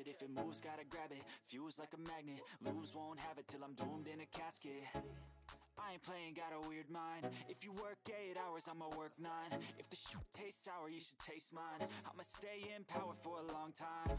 If it moves, gotta grab it. Fuse like a magnet. Lose, won't have it till I'm doomed in a casket. I ain't playing, got a weird mind. If you work eight hours, I'ma work nine. If the shoot tastes sour, you should taste mine. I'ma stay in power for a long time.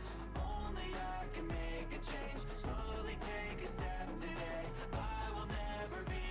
I can make a change. Slowly take a step today. I will never be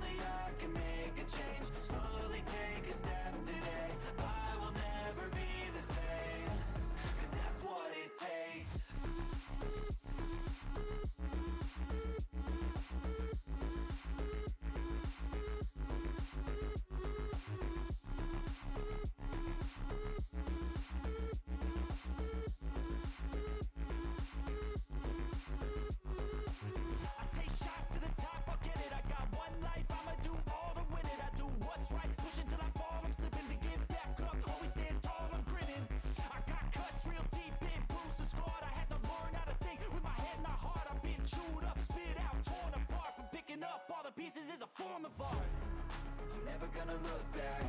Only I can make a change. Slowly take a step today. I will never be I'm never gonna look back.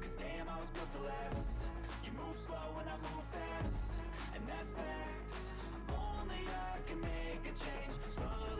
Cause damn, I was built to last. You move slow and I move fast. And that's facts. Only I can make a change. Slowly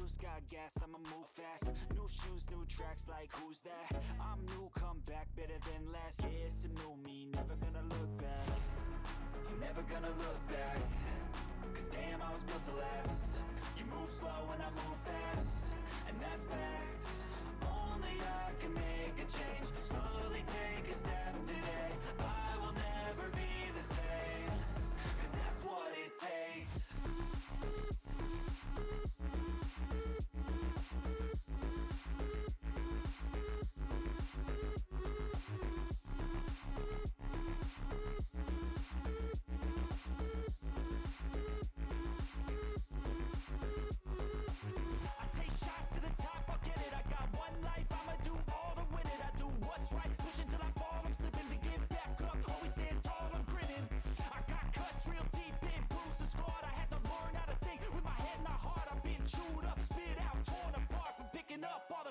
Got gas, I'ma move fast. New shoes, new tracks, like who's that? I'm new, come back, better than last Yeah, it's a new me, never gonna look back. Never gonna look back. Cause damn, I was built to last. You move slow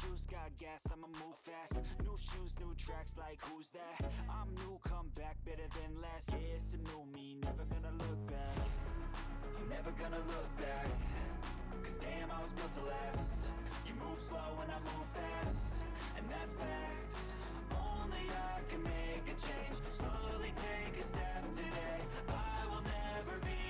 juice, got gas, I'ma move fast. New shoes, new tracks, like who's that? I'm new, come back, better than last. Yeah, it's a new me, never gonna look back. I'm never gonna look back. Cause damn, I was built to last. You move slow and I move fast. And that's facts. Only I can make a change. Slowly take a step today. I will never be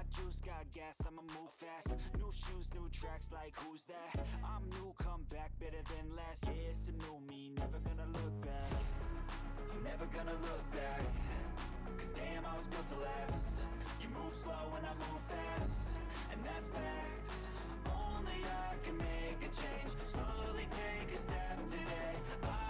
Got juice, got gas, I'ma move fast. New shoes, new tracks, like who's that? I'm new, come back, better than last Yeah, it's a new me, never gonna look back. I'm never gonna look back. Cause damn, I was built to last. You move slow and I move fast. And that's facts. Only I can make a change. Slowly take a step today. I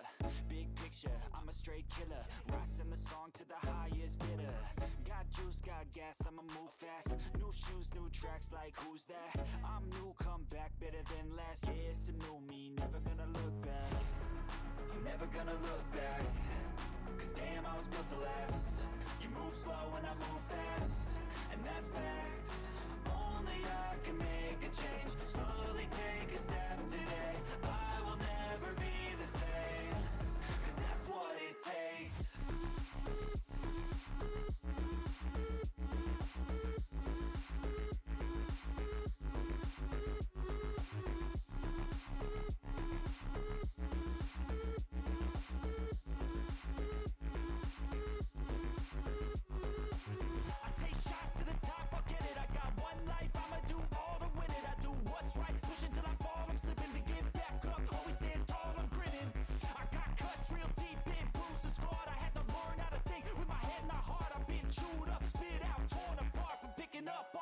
Big picture, I'm a straight killer. Rising the song to the highest bidder. Got juice, got gas, I'ma move fast. New shoes, new tracks, like who's that? I'm new, come back, better than last Yeah, it's a new me, never gonna look back. Never gonna look back. Cause damn, I was built to last. You move slow and I move fast. And that's facts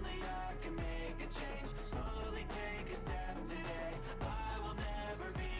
Only I can make a change. Slowly take a step today. I will never be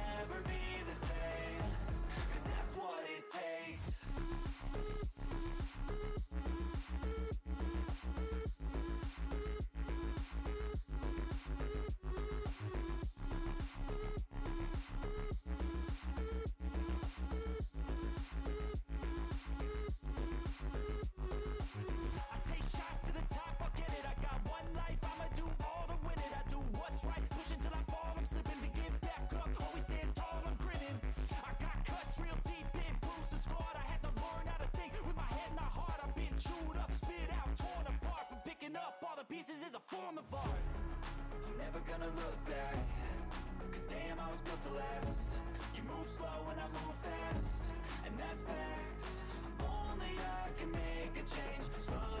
be art I'm never gonna look back. Cause damn, I was built to last. You move slow and I move fast. And that's facts. Only I can make a change. Slowly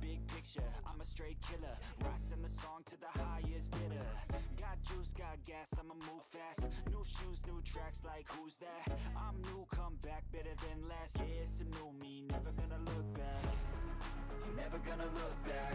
Big picture, I'm a straight killer. Rising the song to the highest bidder. Got juice, got gas, I'ma move fast. New shoes, new tracks, like who's that? I'm new, come back, better than last Yeah, it's a new me, never gonna look back. Never gonna look back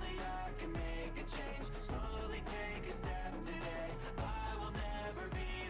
Only I can make a change. Slowly take a step today. I will never be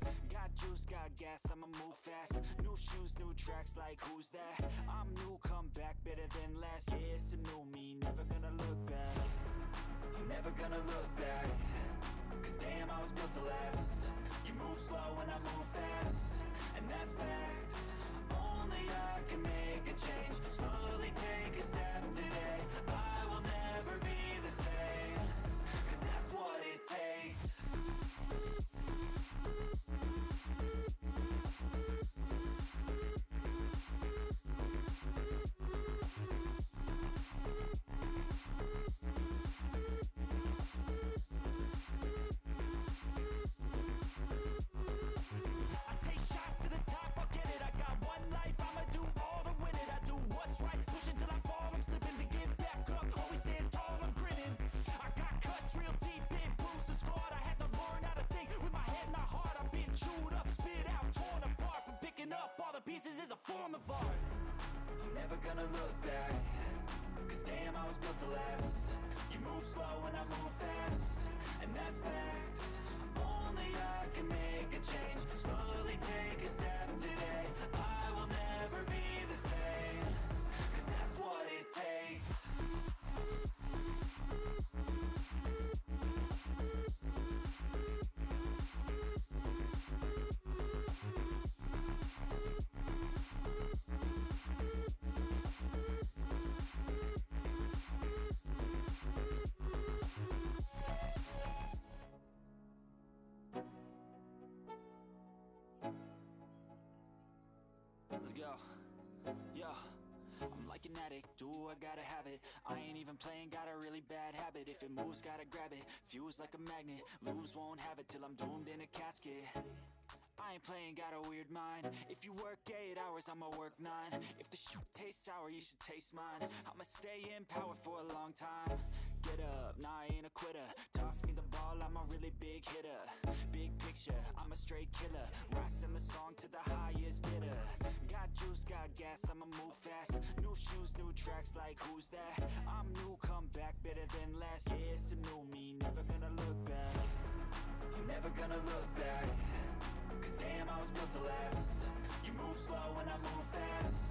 juice, got gas, I'ma move fast. New shoes, new tracks, like who's that? I'm new, come back better than last Yeah, it's a new me, never gonna look back. Never gonna look back. Cause damn, I was built to last. You move slow and I move fast. And that's facts. Only I can make a change. Slowly take a step today. I will never be never gonna look back, cause damn, I was built to last. You move slow and I move fast, and that's facts. Only I can make a change. Slowly take a step today. I do I gotta have it? I ain't even playing, got a really bad habit. If it moves, gotta grab it, fuse like a magnet. Lose, won't have it till I'm doomed in a casket. I ain't playing, got a weird mind. If you work 8 hours, I'ma work 9 If the shit tastes sour, you should taste mine. I'ma stay in power for a long time. Get up, nah, I ain't a quitter. Toss me the ball, I'm a really big hitter. Big picture, I'm a straight killer. Rising the song to the highest bidder Got juice, got gas, I'ma move fast. New shoes, new tracks, like who's that? I'm new, come back better than last Yeah, it's a new me, never gonna look back. Never gonna look back. Cause damn, I was built to last. You move slow and I move fast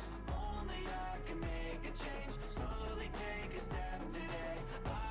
I can make a change. Slowly take a step today. I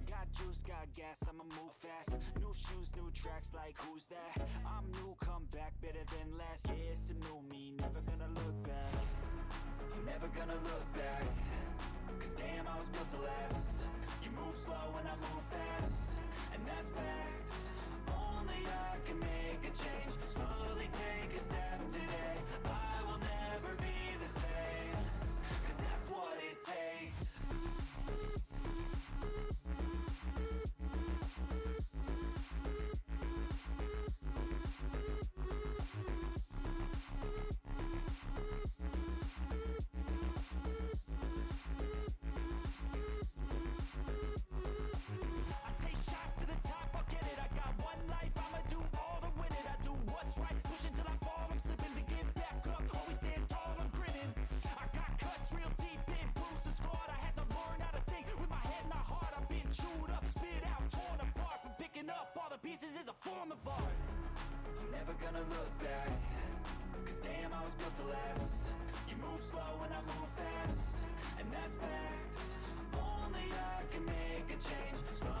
Got juice, got gas, I'ma move fast. New shoes, new tracks, like who's that? I'm new, come back, better than last Yeah, it's a new me, never gonna look back. Never gonna look back. Cause damn, I was built to last. You move slow and I move fast. And that's facts. Only I can make a change. Slowly take a step today. I gonna look back. Cause damn, I was built to last. You move slow and I move fast. And that's facts. Only I can make a change. Slowly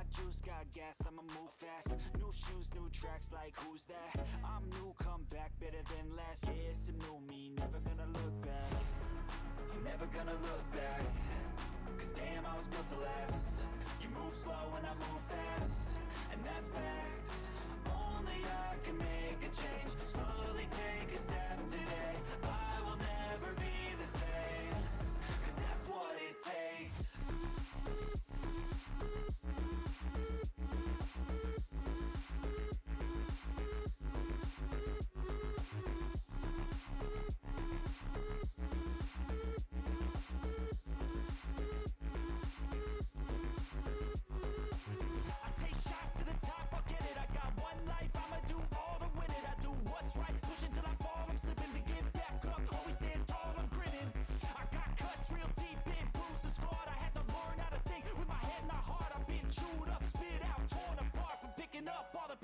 Got juice, got gas, I'ma move fast. New shoes, new tracks, like who's that? I'm new, come back, better than last Yeah, it's a new me, never gonna look back. I'm never gonna look back. Cause damn, I was built to last. You move slow and I move fast. And that's facts. Only I can make a change. Slowly take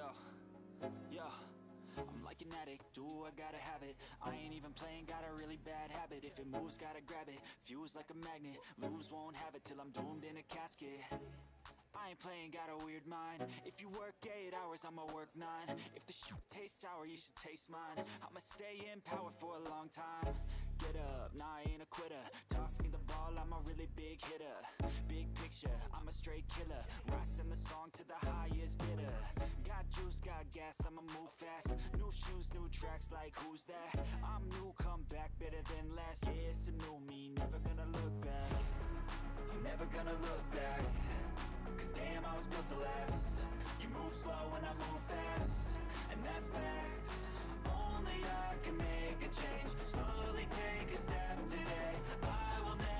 Let's. Yo, I'm like an addict, do I gotta have it? I ain't even playing, got a really bad habit. If it moves, gotta grab it, fuse like a magnet Lose, won't have it till I'm doomed in a casket. I ain't playing, got a weird mind. If you work 8 hours, I'ma work 9 If the shoot tastes sour, you should taste mine. I'ma stay in power for a long time. Get up, nah, I ain't a quitter. Toss me the ball, I'm a really big hitter. Big picture, I'm a straight killer. Rising the song to the highest bidder juice, got gas, I'ma move fast. New shoes, new tracks, like who's that? I'm new, come back, better than last Yeah, it's a new me, never gonna look back. I'm never gonna look back. Cause damn, I was built to last. You move slow and I move fast. And that's facts. Only I can make a change. Slowly take a step today. I will never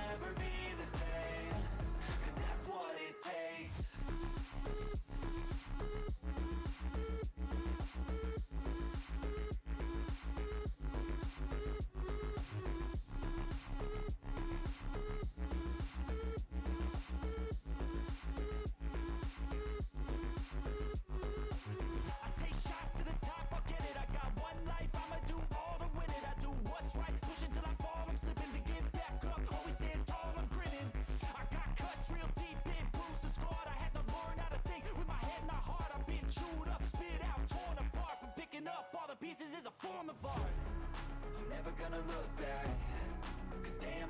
pieces is a form of art. I'm never gonna look back Cause damn,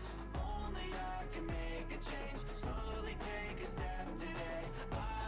I can make a change. Slowly take a step today. I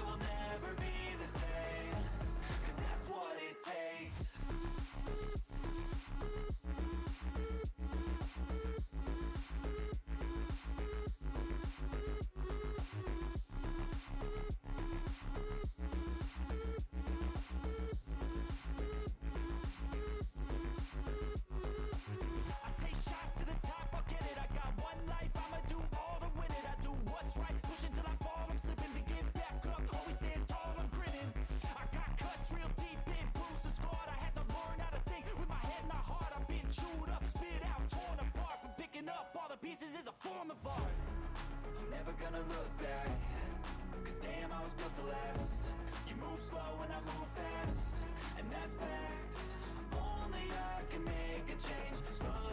never gonna look back. Cause damn, I was built to last. You move slow and I move fast. And that's facts. Only I can make a change. Slowly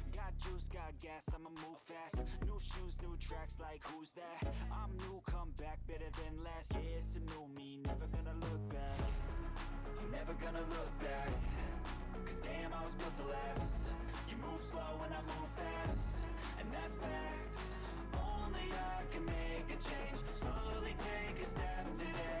Got juice, got gas, I'ma move fast. New shoes, new tracks, like who's that? I'm new, come back, better than last Yeah, it's a new me, never gonna look back. I'm never gonna look back. Cause damn, I was built to last. You move slow and I move fast. And that's facts. Only I can make a change. Slowly take a step today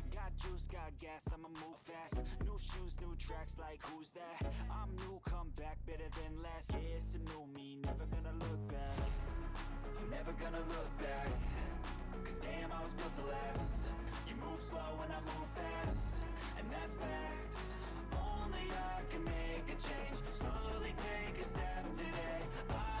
Got juice, got gas, I'ma move fast. New shoes, new tracks, like who's that? I'm new, come back, better than last Yeah, it's a new me, never gonna look back. I'm never gonna look back. Cause damn, I was built to last. You move slow and I move fast. And that's facts. Only I can make a change. Slowly take a step today. I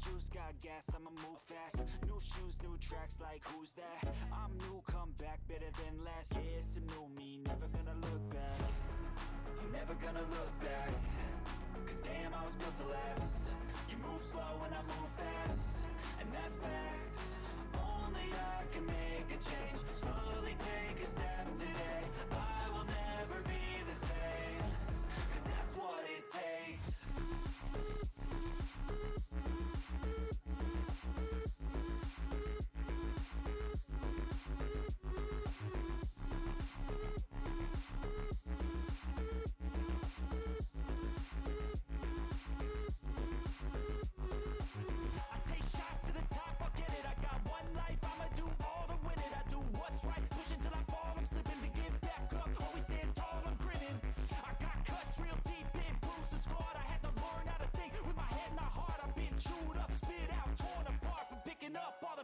Juice, got gas, I'ma move fast. New shoes, new tracks, like who's that? I'm new, come back, better than last. Yeah, it's a new me, never gonna look back. Never gonna look back. Cause damn, I was built to last. You move slow and I move fast. And that's facts. Only I can make a change. Slowly take a step today. I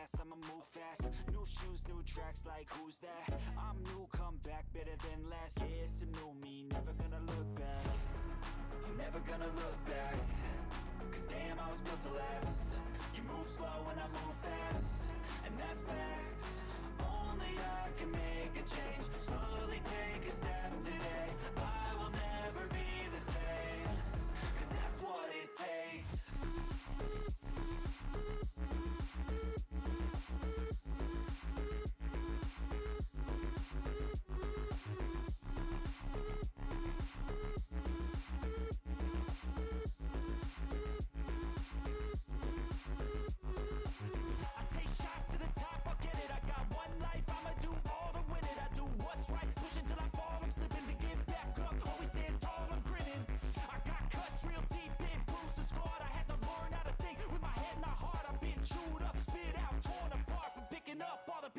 gas, I'ma move fast. New shoes, new tracks, like who's that? I'm new, come back, better than last. Yeah, it's a new me, never gonna look back. Never gonna look back. Cause damn, I was built to last. You move slow and I move fast. And that's facts. Only I can make a change. Slowly take a step today. I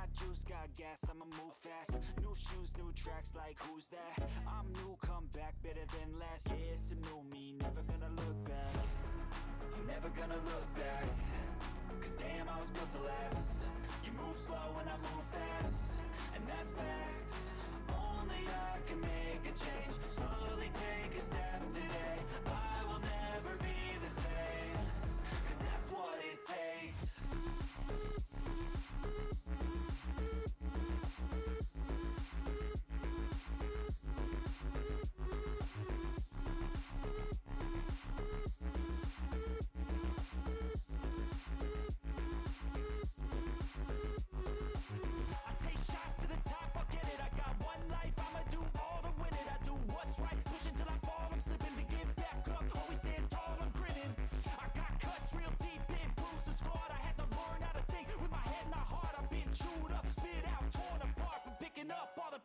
Got juice, got gas, I'ma move fast. New shoes, new tracks, like who's that? I'm new, come back, better than last. Yeah, it's a new me, never gonna look back. Never gonna look back. Cause damn, I was built to last. You move slow and I move fast. And that's facts. Only I can make a change. Slowly take a step today. I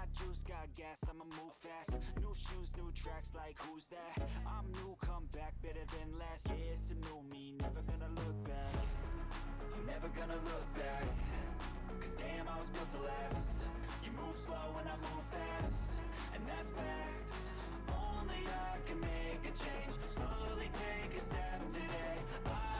Got juice, got gas, I'ma move fast. New shoes, new tracks, like who's that? I'm new, come back, better than last Yeah, it's a new me, never gonna look back. Never gonna look back. Cause damn, I was built to last. You move slow and I move fast. And that's facts. Only I can make a change. Slowly take a step today. I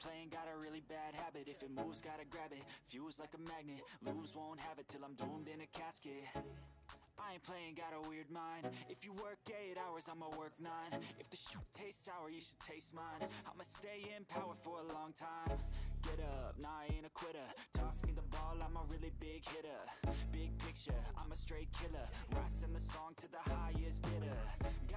Playing, got a really bad habit. If it moves, gotta grab it, fuse like a magnet. Lose, won't have it till I'm doomed in a casket. I ain't playing, got a weird mind. If you work 8 hours, I'ma work 9 If the shoot tastes sour, you should taste mine. I'ma stay in power for a long time. Get up, nah, I ain't a quitter. Toss me the ball, I'm a really big hitter. Big picture, I'm a straight killer. Rising the song to the highest bidder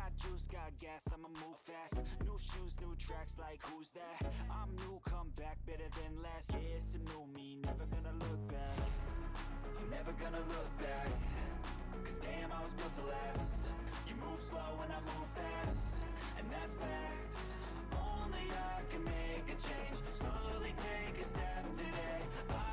Got juice, got gas, I'ma move fast. New shoes, new tracks, like who's that? I'm new, come back, better than last. Yeah, it's a new me, never gonna look back. Never gonna look back. Cause damn, I was built to last. You move slow and I move fast. And that's facts. Only I can make a change. Slowly take a step today. I